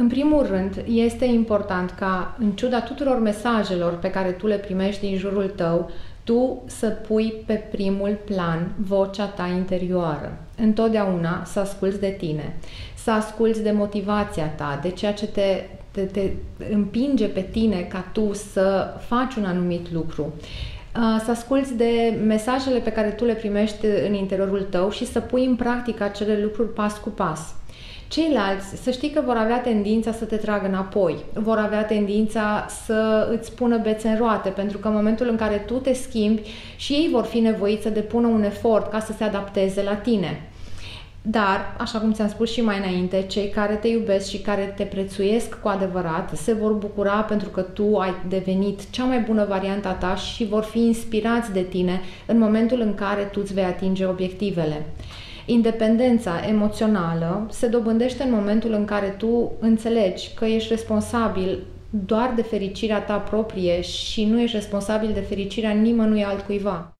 În primul rând, este important ca, în ciuda tuturor mesajelor pe care tu le primești din jurul tău, tu să pui pe primul plan vocea ta interioară. Întotdeauna să asculți de tine, să asculți de motivația ta, de ceea ce te, te, te împinge pe tine ca tu să faci un anumit lucru să asculți de mesajele pe care tu le primești în interiorul tău și să pui în practică acele lucruri pas cu pas. Ceilalți, să știi că vor avea tendința să te tragă înapoi, vor avea tendința să îți pună bețe în roate, pentru că în momentul în care tu te schimbi și ei vor fi nevoiți să depună un efort ca să se adapteze la tine. Dar, așa cum ți-am spus și mai înainte, cei care te iubesc și care te prețuiesc cu adevărat se vor bucura pentru că tu ai devenit cea mai bună variantă a ta și vor fi inspirați de tine în momentul în care tu îți vei atinge obiectivele. Independența emoțională se dobândește în momentul în care tu înțelegi că ești responsabil doar de fericirea ta proprie și nu ești responsabil de fericirea nimănui altcuiva.